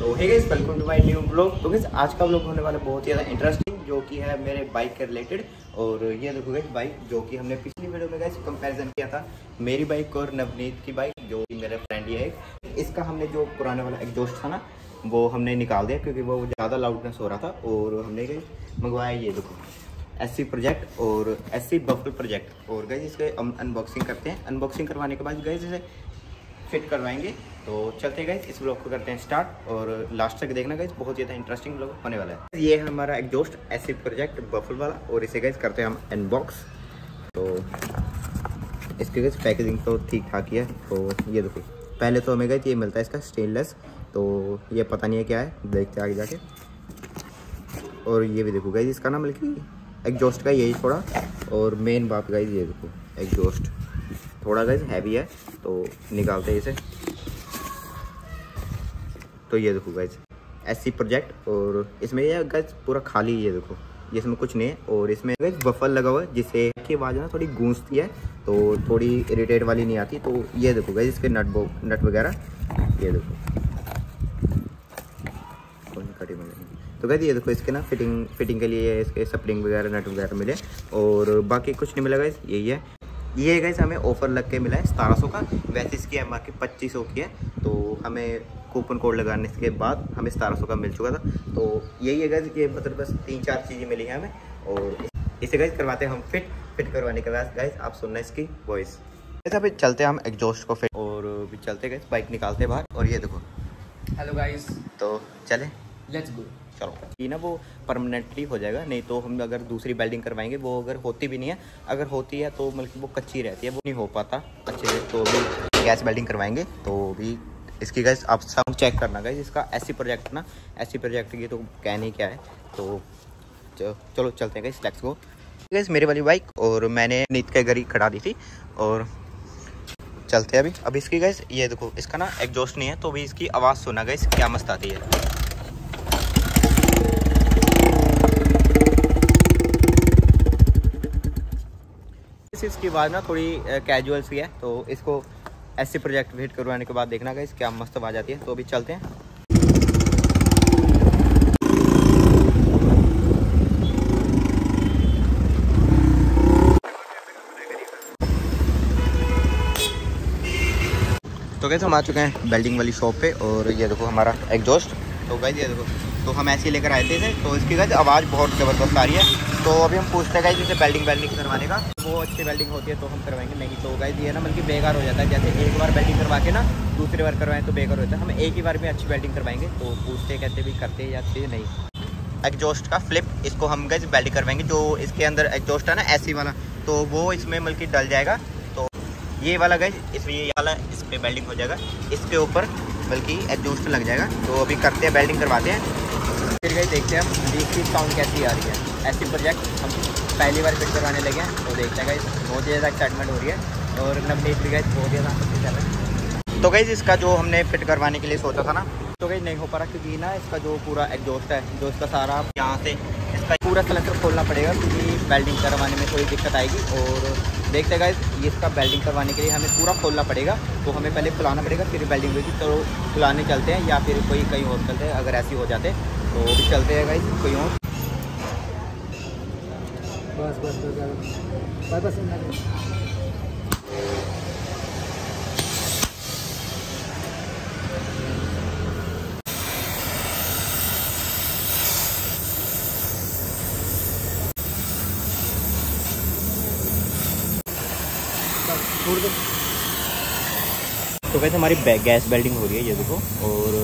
तो hey guys welcome to my new blog तो guys आज का ब्लॉग होने वाला बहुत ही ज़्यादा इंटरेस्टिंग जो कि है मेरे बाइक के रिलेटेड और ये देखो गाइस बाइक जो कि हमने पिछली वीडियो में गाइस कंपैरिजन किया था, मेरी बाइक और नवनीत की बाइक जो कि मेरे फ्रेंड ही है इसका हमने जो पुराने वाला एग्जॉस्ट था ना, वो हमने निकाल दिया, क्योंकि वो ज़्यादा लाउडनेस हो रहा था. और हमने गए मंगवाया ये देखो एस सी प्रोजेक्ट और एस सी बफल प्रोजेक्ट और गए इसके हम अनबॉक्सिंग करते हैं. अनबॉक्सिंग करवाने के बाद गए इसे फिट करवाएँगे। तो चलते गए इस ब्लॉग को करते हैं स्टार्ट और लास्ट तक देखना गए बहुत ज़्यादा इंटरेस्टिंग ब्लॉग होने वाला है। ये है हमारा exhaust S C project baffle वाला और इसे गए करते हैं हम अनबॉक्स तो इसकी गए पैकेजिंग तो ठीक ठाक ही है। तो ये देखो, पहले तो हमें गए ये मिलता है इसका स्टेनलेस तो ये पता नहीं है क्या है, देखते आगे जाके। और ये भी देखो गई इसका ना बल्कि एग्जॉस्ट का यही थोड़ा। और मेन बात गाइज़ ये देखो एग्जॉस्ट थोड़ा गाइज़ हैवी है तो निकालते हैं इसे। तो ये देखो गाइज़ एस प्रोजेक्ट और इसमें यह गाइज़ पूरा खाली ये देखो। जिसमें कुछ नहीं है और इसमें गाइज़ बफर लगा हुआ है, जिससे की आवाज़ ना थोड़ी गूंजती है तो थोड़ी इरीटेट वाली नहीं आती। तो ये देखो गाइज़ इसके नट बो नट वगैरह, ये देखो। तो कहती ये देखो, इसके ना फिटिंग फिटिंग के लिए इसके सप्रिंग वगैरह नट वगैरह मिले। और बाकी कुछ नहीं मिला गाइज़ यही है। ये गाइज़ हमें ऑफ़र लग के मिला है सतारह सौ का। वैसे इसकी एम आर पच्चीस सौ की है। तो हमें कूपन कोड लगाने के बाद हमें सतारह सौ का मिल चुका था। तो यही है गैस कि मतलब बस तीन चार चीज़ें मिली हैं हमें। और इसे गैस करवाते हैं हम फिट फिट करवाने के बाद गाइज़ आप सुनना इसकी वॉइस ऐसा अभी चलते हैं हम एग्जॉस्ट को फिट और भी चलते गए बाइक निकालते बाहर। और ये देखो। हेलो गाइस तो चले। लेट्स गो चलो ये ना वो परमानेंटली हो जाएगा, नहीं तो हम अगर दूसरी बेल्डिंग करवाएँगे, वो अगर होती भी नहीं है। अगर होती है तो मतलब वो कच्ची रहती है, वो नहीं हो पाता अच्छे से तो भी गैस बेल्डिंग करवाएँगे तो भी इसकी गैस आप साउंड चेक करना गैस इसका ऐसी प्रोजेक्ट ना, ऐसी प्रोजेक्ट की तो कहने क्या है। तो चलो चलते हैं गैस लेट्स को गैस मेरी वाली बाइक और मैंने नीत के ही खड़ा दी थी, और चलते हैं अभी। अब इसकी गैस ये देखो, इसका ना एग्जॉस्ट नहीं है तो भी इसकी आवाज़ सुना गैस क्या मस्त आती है। इसकी आवाज़ ना थोड़ी कैजुअल सी है तो इसको ऐसे प्रोजेक्ट विज़िट करवाने के बाद देखना गैस क्या मस्त आवाज़ आती है तो अभी चलते हैं। तो कैसे हम आ चुके हैं बेल्डिंग वाली शॉप पे, और ये देखो हमारा एग्जॉस्ट तो गए ये देखो तो हम ऐसे ही लेकर आए थे इसे तो इसकी गज आवाज़ बहुत ज़बरदस्त आ रही है। तो अभी हम पूछते हैं जैसे बेल्डिंग वेल्डिंग करवाने का। वो अच्छी बेल्डिंग होती है तो हम करवाएँगे, नहीं तो गए ये ना बल्कि बेकार हो जाता है। जैसे एक बार बेल्डिंग करवा के ना, दूसरी बार करवाएँ तो बेकार होता है। हम एक ही बार में अच्छी बेल्डिंग करवाएँगे तो पूछते कहते भी करते या फिर नहीं। एग्जॉस्ट का फ्लिप इसको हम गज बेल्डिंग करवाएँगे, जो इसके अंदर एग्जॉस्ट है ना, ऐसी वाला तो वो इसमें बल्कि डल जाएगा। तो ये वाला गज इसमें ये वाला, इस पर बेल्डिंग हो जाएगा। इसके ऊपर बल्कि एग्जॉस्ट लग जाएगा। तो अभी करते हैं बेल्डिंग करवाते हैं। फिर गए, देखते हैं हम इसकी साउंड कैसी आ रही है। ऐसी प्रोजेक्ट हम पहली बार फिट करवाने लगे हैं तो देखते हैं गई बहुत ही ज़्यादा एक्साइटमेंट हो रही है। और नवनीत भी गई बहुत ज़्यादा चल रहा तो गई इसका जो हमने फिट करवाने के लिए सोचा था ना तो गई नहीं हो पा रहा क्योंकि ना इसका जो पूरा एग्जॉस्ट है, जो इसका सारा यहाँ से, इसका पूरा सिलेंडर खोलना पड़ेगा क्योंकि वेल्डिंग करवाने में थोड़ी दिक्कत आएगी। और देखते गए ये इसका बेल्डिंग करवाने के लिए हमें पूरा खोलना पड़ेगा। तो हमें पहले खुलाना पड़ेगा, फिर वेल्डिंग होगी तो खुलाने चलते हैं या फिर कोई कहीं और चलते हैं, अगर ऐसी हो जाते तो भी चलते हैं गाइज़ कोई और? बस बस। बस बस। तो वैसे हमारी गैस बेल्डिंग हो रही है ये देखो, और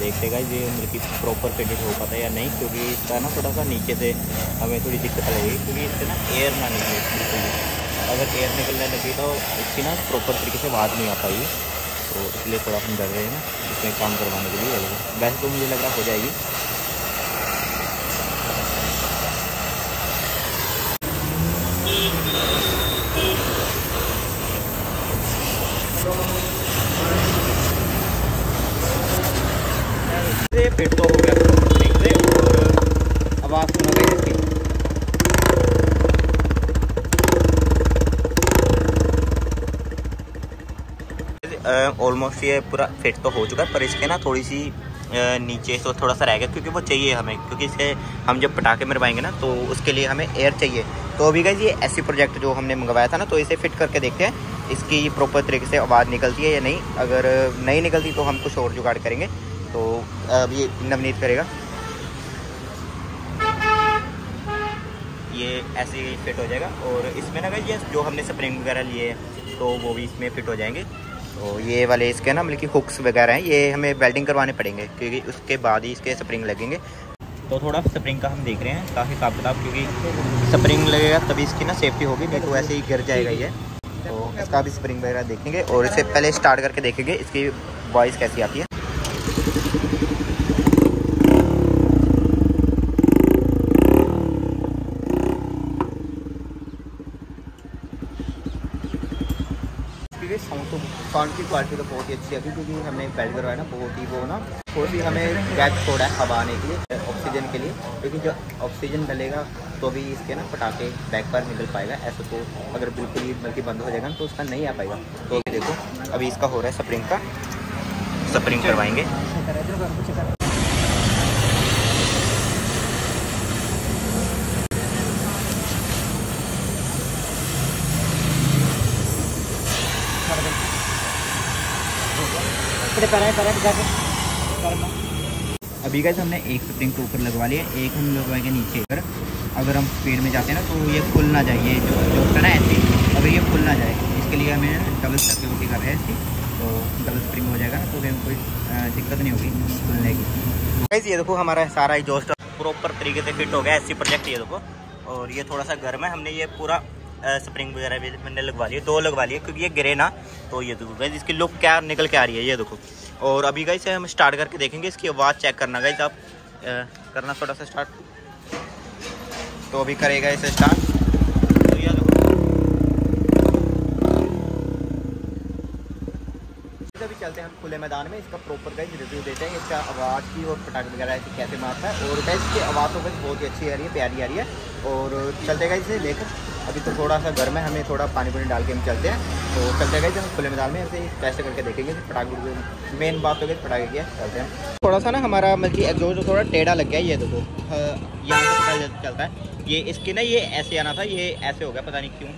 देखते गए ये मतलब कि प्रॉपर फिटिंग हो पाता है या नहीं, क्योंकि इसका ना थोड़ा सा नीचे से हमें थोड़ी दिक्कत लगेगी क्योंकि इससे ना एयर ना निकले, बिल्कुल अगर एयर निकलने लगी तो इसकी ना प्रॉपर तरीके से आवाज़ नहीं आ पाएगी तो इसलिए थोड़ा हम डर रहे हैं ना, इसमें काम करवाने के लिए। वैसे तो मुझे लग रहा हो जाएगी। से फिट तो हो गया। से और आवाज़ सुना गई इसकी। ऑलमोस्ट ये पूरा फिट तो हो चुका है, पर इसके ना थोड़ी सी नीचे तो थोड़ा सा रहेगा क्योंकि वो चाहिए हमें, क्योंकि इसे हम जब पटाखे मरवाएँगे ना तो उसके लिए हमें एयर चाहिए। तो अभी गाइज़ ये ऐसी प्रोजेक्ट जो हमने मंगवाया था ना तो इसे फिट करके देखते हैं, इसकी प्रॉपर तरीके से आवाज़ निकलती है या नहीं। अगर नहीं निकलती तो हम कुछ और जुगाड़ करेंगे। तो अभी नवनीत करेगा। ये ऐसे ही फिट हो जाएगा और इसमें ना ये जो हमने स्प्रिंग वगैरह लिए हैं तो वो भी इसमें फिट हो जाएँगे। तो ये वाले इसके ना मतलब कि हुक्स वगैरह हैं, ये हमें वेल्डिंग करवाने पड़ेंगे, क्योंकि उसके बाद ही इसके स्प्रिंग लगेंगे। तो थोड़ा स्प्रिंग का हम देख रहे हैं, काफ़ी हिसाब किताब, क्योंकि स्प्रिंग लगेगा तभी इसकी ना सेफ्टी होगी, नहीं तो ऐसे ही गिर जाएगा ये। तो इसका भी स्प्रिंग वगैरह देखेंगे और इसे पहले स्टार्ट करके देखेंगे, इसकी वॉइस कैसी आती है क्योंकि साउंड तो साउंड की क्वालिटी तो बहुत ही अच्छी है। क्योंकि हमने बेल्ट करवाया ना, बहुत ही वो ना, थोड़ी हमें गैप छोड़ा है हवा आने के लिए ऑक्सीजन के लिए। क्योंकि जब ऑक्सीजन डलेगा तो भी इसके ना पटाखे बैक पर निकल पाएगा, ऐसे तो अगर बिल्कुल ही बल्कि बंद हो जाएगा तो उसका नहीं आ पाएगा। तो देखो, अभी इसका हो रहा है स्प्रिंग का। स्प्रिंग करवाएँगे। अभी गैस हमने एक स्प्रिंग के ऊपर लगवा लिया, एक हम लगवाएँगे नीचे पर अगर हम स्पीड में जाते हैं ना तो ये खुल ना जाए, ये जो जो है ना ऐसे, अगर ये खुल ना जाए, इसके लिए हमें डबल सिक्योरिटी कर रहे हैं इसकी तो डबल स्प्रिंग हो जाएगा ना तो हमें कोई दिक्कत नहीं होगी, खुलने की। गैस ये देखो हमारा सारा एग्जॉस्ट प्रॉपर तरीके से फिट हो गया, ऐसी प्रोजेक्ट ये देखो। और ये थोड़ा सा गर्म है, हमने ये पूरा स्प्रिंग वगैरह भी मैंने लगवा लिए दो लगवा लिए क्योंकि ये गिरे ना तो ये देखो गैस इसकी लुक क्या निकल के आ रही है, ये देखो। और अभी से हम स्टार्ट करके देखेंगे, इसकी आवाज़ चेक करना गई आप करना थोड़ा सा स्टार्ट तो अभी करेगा इसे स्टार्ट तो चलते हैं हम खुले मैदान में, इसका प्रॉपर गाइज़ रिव्यू देते हैं, इसका आवाज़ की और पटाखे वगैरह कैसे मारता है। और गाइज़ इसकी आवाज़ तो गाइज़ बहुत ही अच्छी आ रही है, प्यारी आ रही है। और चलते गए इसे लेकर। अभी तो थोड़ा सा गर्म है, हमें थोड़ा पानी पानी डाल के हम चलते हैं। तो चलते गए जब खुले मैदान में ऐसे टेस्ट करके देखेंगे पटाखे मेन बात हो गई पटाखे की चलते हैं। थोड़ा सा ना हमारा मतलब कि एग्जॉस्ट थोड़ा टेढ़ा लग गया ये देखो। यहाँ से पता चलता है। ये इसके ना ये ऐसे आना था, ये ऐसे हो गया, पता नहीं क्यों।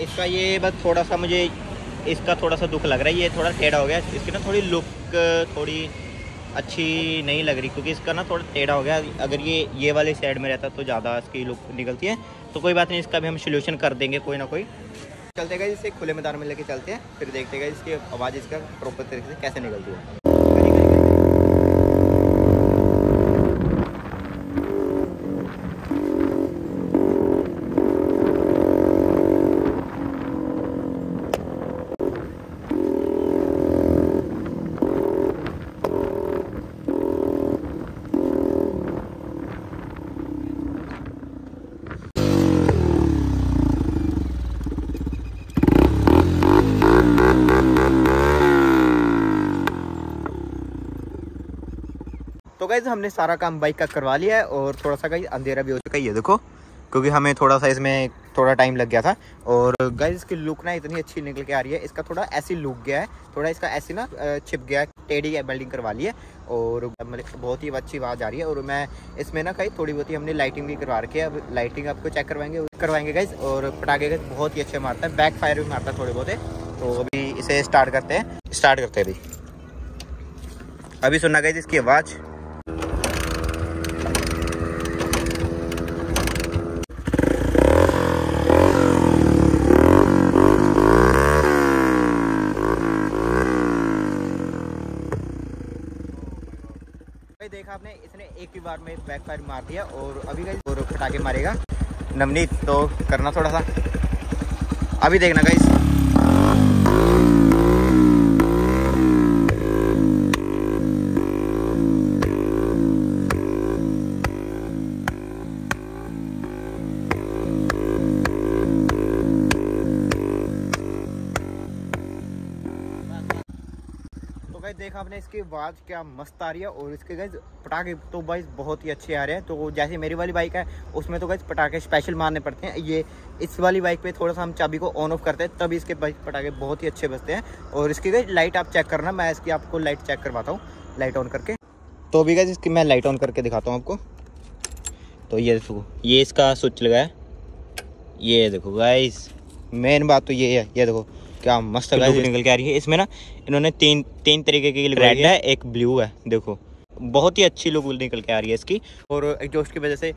इसका ये बस थोड़ा सा मुझे, इसका थोड़ा सा दुख लग रहा है, ये थोड़ा टेढ़ा हो गया। इसकी ना थोड़ी लुक थोड़ी अच्छी नहीं लग रही, क्योंकि इसका ना थोड़ा टेढ़ा हो गया। अगर ये ये वाले साइड में रहता तो ज़्यादा इसकी लुक निकलती है। तो कोई बात नहीं, इसका भी हम सोल्यूशन कर देंगे कोई ना कोई। चलते गए इसे खुले मैदान में लेके चलते हैं, फिर देखते गए इसकी आवाज़ इसका प्रॉपर तरीके से कैसे निकलती है। तो गाइज़ हमने सारा काम बाइक का करवा लिया है और थोड़ा सा गाइज़ अंधेरा भी हो चुका है, ये देखो। क्योंकि हमें थोड़ा सा इसमें थोड़ा टाइम लग गया था। और गाइज़ इसकी लुक ना इतनी अच्छी निकल के आ रही है। इसका थोड़ा ऐसी लुक गया है। थोड़ा इसका ऐसी ना छिप गया है। टेढ़ी बिल्डिंग करवा ली है। और मतलब बहुत ही अच्छी आवाज़ आ रही है। और मैं इसमें ना कहीं थोड़ी बहुत ही हमने लाइटिंग भी करवा रखी है। अब लाइटिंग आपको चेक करवाएँगे करवाएँगे गाइज़ और पटाखे गाइज़ बहुत ही अच्छे मारता है। बैक फायर भी मारता है थोड़े बहुत तो अभी इसे स्टार्ट करते हैं। स्टार्ट करते हैं अभी। अभी सुनना गई इसकी आवाज़। बार में बैक फायर मार दिया और अभी गई और फटाके मारेगा। नवनीत तो करना थोड़ा सा। अभी देखना गाइस इसकी आवाज़ क्या मस्त आ रही है और इसके गाइस पटाखे तो भाई बहुत ही अच्छे आ रहे हैं। तो जैसे मेरी वाली बाइक है, उसमें तो गाइस पटाखे स्पेशल मारने पड़ते हैं। ये, इस वाली बाइक पे थोड़ा सा हम चाबी को ऑन ऑफ़ करते हैं, तभी इसके पटाखे बहुत ही अच्छे बजते हैं। और इसकी गाइस लाइट आप चेक करना, मैं इसकी आपको लाइट चेक करवाता हूँ लाइट ऑन करके। तो अभी गाइस इसकी मैं लाइट ऑन करके दिखाता हूँ आपको। तो ये देखो, ये इसका स्विच लगाया ये देखो गाइस मेन बात तो ये है, ये देखो। क्या मस्त गाइस निकल के आ रही है। इसमें ना इन्होंने तीन तीन तरीके की रेड है। एक ब्लू है देखो। बहुत ही अच्छी लुक निकल के आ रही है इसकी। और एग्जॉस्ट की वजह से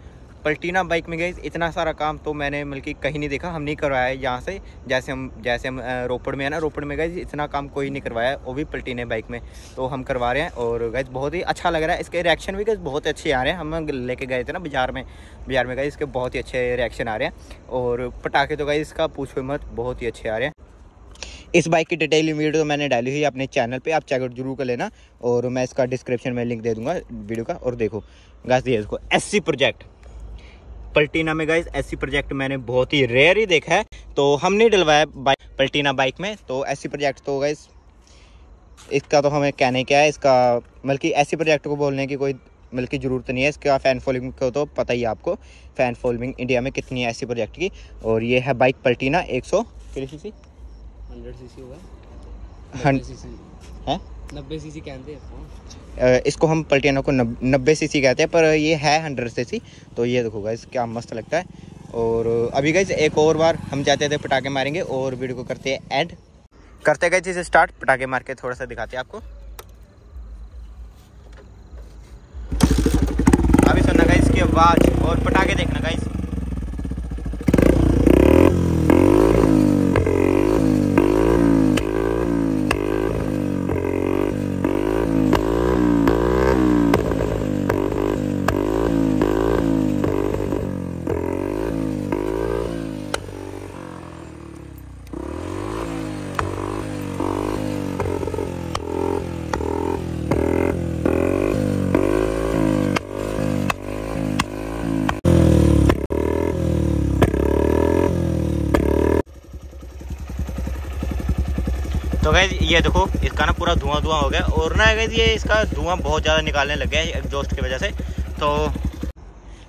पल्टीना बाइक में गई इतना सारा काम तो मैंने बल्कि कहीं नहीं देखा हम नहीं करवाया यहाँ से। जैसे हम जैसे हम रोपड़ में है ना रोपड़ में गए इतना काम कोई नहीं करवाया वो भी पल्टीने बाइक में। तो हम करवा रहे हैं और गए बहुत ही अच्छा लग रहा है। इसके रिएक्शन भी गए बहुत अच्छे आ रहे हैं। हम लेके गए थे ना बाज़ार में बाज़ार में गए इसके बहुत ही अच्छे रिएक्शन आ रहे हैं। और पटाखे तो गए इसका पूछो मत बहुत ही अच्छे आ रहे हैं। इस बाइक की डिटेल वीडियो तो मैंने डाली हुई है, अपने चैनल पे, आप चेकआउट ज़रूर कर लेना और मैं इसका डिस्क्रिप्शन में लिंक दे दूँगा वीडियो का, और देखो गैस ये इसको एस प्रोजेक्ट पल्टीना में गाइज़ ऐसी प्रोजेक्ट मैंने बहुत ही रेयर ही देखा है तो हमने डलवाया बाइक पल्टीना बाइक में तो ऐसी प्रोजेक्ट तो गाइज़ इसका तो हमें कहने क्या है, इसका, बल्कि ऐसी प्रोजेक्ट को बोलने की कोई, बल्कि ज़रूरत नहीं है, इसका फ़ैन फॉलोइंग को तो पता ही आपको फ़ैन फॉलोइंग इंडिया में कितनी है ऐसी प्रोजेक्ट की, और ये है बाइक पल्टीना एक सी सी। हंड्रेड सी सी होगा है? नब्बे सी सी कहते हैं इसको। हम पल्टियानो को नब्बे सी कहते हैं पर ये है हंड्रेड सी तो ये देखो गाइस क्या मस्त लगता है। और अभी गाइस एक और बार हम जाते थे पटाखे मारेंगे और वीडियो को करते हैं एड करते गए चीज़ स्टार्ट पटाखे मार के थोड़ा सा दिखाते हैं आपको। अभी सुनना गाइस की आवाज़ और पटाखे देखना गाइस गैस ये देखो, इसका ना पूरा धुआँ धुआँ हो गया। और ना गए ये इसका धुआँ बहुत ज़्यादा निकालने लग गया है एग्जॉस्ट की वजह से। तो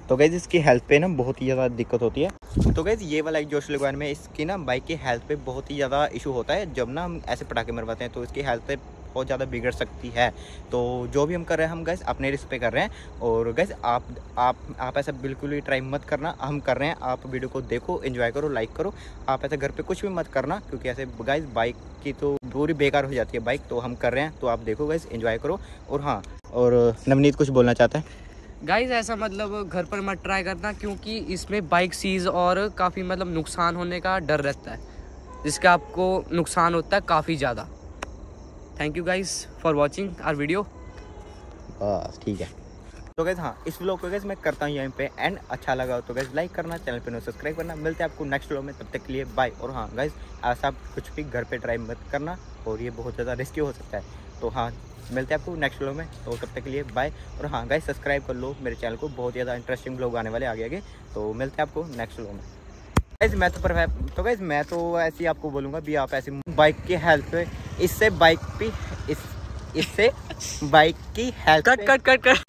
तो गैज़ इसकी हेल्थ पे ना बहुत ही ज़्यादा दिक्कत होती है। तो गैज़ ये वाला एग्जॉस्ट लगवाने में इसकी ना बाइक की हेल्थ पे बहुत ही ज़्यादा इशू होता है। जब ना हम ऐसे पटाखे मरवाते हैं तो इसकी हेल्थ पे बहुत ज़्यादा बिगड़ सकती है। तो जो भी हम कर रहे हैं, हम गैस अपने रिस्क पे कर रहे हैं। और गैस आप आप आप ऐसा बिल्कुल ही ट्राई मत करना। हम कर रहे हैं, आप वीडियो को देखो इन्जॉय करो लाइक करो। आप ऐसे घर पर कुछ भी मत करना, क्योंकि ऐसे गैस बाइक की तो पूरी बेकार हो जाती है बाइक तो हम कर रहे हैं तो आप देखो गैस इन्जॉय करो। और हाँ और नवनीत कुछ बोलना चाहता है? गाइज़ ऐसा मतलब घर पर मत ट्राई करना, क्योंकि इसमें बाइक सीज और काफ़ी मतलब नुकसान होने का डर रहता है। जिसका आपको नुकसान होता है काफ़ी ज़्यादा। Thank you guys for watching our video बस ठीक है। तो गैस हाँ इस व्लॉग को गैस मैं करता हूँ यहीं पे एंड अच्छा लगा हो तो गैस लाइक करना चैनल पे नो सब्सक्राइब करना। मिलते हैं आपको नेक्स्ट व्लॉग में तब तक के लिए बाय और हाँ गैस ऐसा कुछ भी घर पे ट्राई मत करना और ये बहुत ज़्यादा रिस्की हो सकता है। तो हाँ मिलते हैं आपको नेक्स्ट व्लॉग में तो तब तक के लिए बाय और हाँ गाइस सब्सक्राइब कर लो मेरे चैनल को बहुत ज़्यादा इंटरेस्टिंग ब्लॉग आने वाले आगे आगे तो मिलते हैं आपको नेक्स्ट व्लॉग में। गाइस मैं तो पर तो गाइस मैं तो ऐसे ही आपको बोलूँगा भी आप ऐसे बाइक की हेल्प पे इससे बाइक भी इस इससे बाइक की health cut cut cut cut